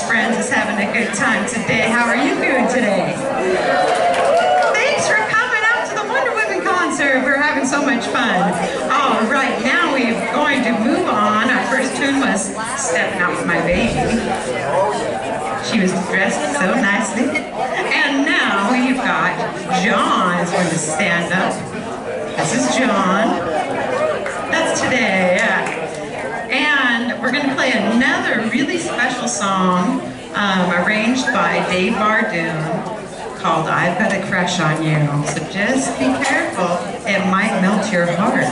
Friends is having a good time today. How are you doing today? Thanks for coming out to the Wonder Women concert. We're having so much fun. All right, now we're going to move on. Our first tune was Stepping Out with My Baby. She was dressed so nicely. And now we've got John is going to stand up. This is John. That's today, yeah. And we're going to play another really song um, arranged by Dave Barduhn called I've Got a Crush on You. So just be careful, it might melt your heart.